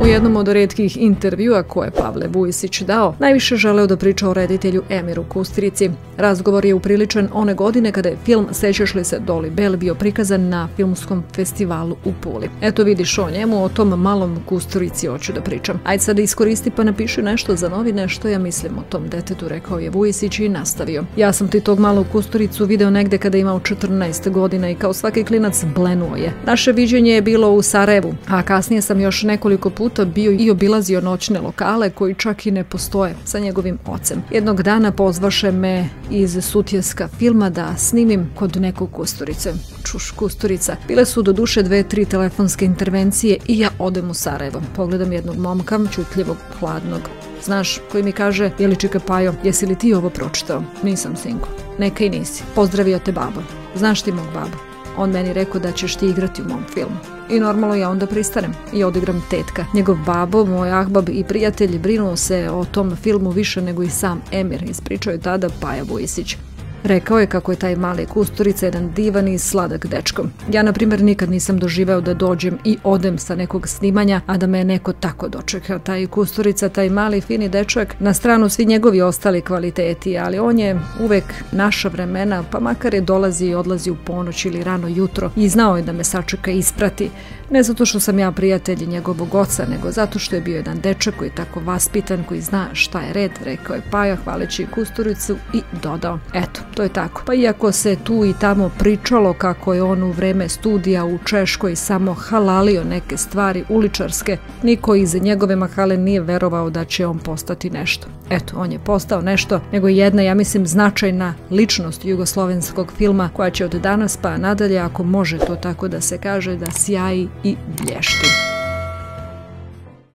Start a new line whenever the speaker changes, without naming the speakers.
U jednom od redkih intervjua koje je Pavle Vujisić dao, najviše želeo da priča o reditelju Emiru Kustrici. Razgovor je upriličen one godine kada je film Sećaš li se Doli Bell bio prikazan na filmskom festivalu u Puli. Eto vidiš o njemu, o tom malom Kusturici hoću da pričam. Ajde sad da iskoristi pa napiši nešto za novine što ja mislim o tom detetu, rekao je Vujisić i nastavio. Ja sam ti tog malog Kusturicu video negde kada je imao 14 godina i kao svaki klinac blenuo je. Naše viđenje je bilo u Sarajevu, a kasnije sam još nekoliko puta bio i obilazio noćne lokale koji čak i ne postoje sa njegovim ocem. Jednog dana pozvaše me iz Sutjeska filma da snimim kod nekog Kusturice. Čuš Kusturica. Bile su do duše dve, tri telefonske intervencije i ja odem u Sarajevo. Pogledam jednog momka, čutljivog, hladnog, Znaš, koji mi kaže, jeli čika Pajo, jesi li ti ovo pročitao? Nisam, sinko. Neka i nisi. Pozdravio te babo. Znaš ti mog babo? On meni rekao da ćeš ti igrati u mom filmu. I normalno ja onda pristanem i odigram tetka. Njegov babo, moj ahbab i prijatelj brinuo se o tom filmu više nego i sam Emir, ispričao je tada Paja Vujisić. Rekao je kako je taj mali Kusturica jedan divan i sladak dečko. Ja, na primjer, nikad nisam doživeo da dođem i odem sa nekog snimanja, a da me neko tako dočeka. Taj Kusturica, taj mali fini dečak, na stranu svi njegovi ostali kvaliteti, ali on je uvek naša vremena, pa makar je dolazi i odlazi u ponoć ili rano jutro i znao je da me sačeka i isprati. Ne zato što sam ja prijatelj njegovog oca, nego zato što je bio jedan dečak koji je tako vaspitan, koji zna šta je red, rekao je Paja hvaleći Kusturicu i dodao. Eto, to je tako. Pa iako se tu i tamo pričalo kako je on u vreme studija u Češkoj samo halalio neke stvari uličarske, niko iz njegove mahale nije verovao da će on postati nešto. Eto, on je postao nešto, nego jedna, ja mislim, značajna ličnost jugoslovenskog filma koja će od danas pa nadalje, ako može to tako da se kaže, da sjaji i blješti.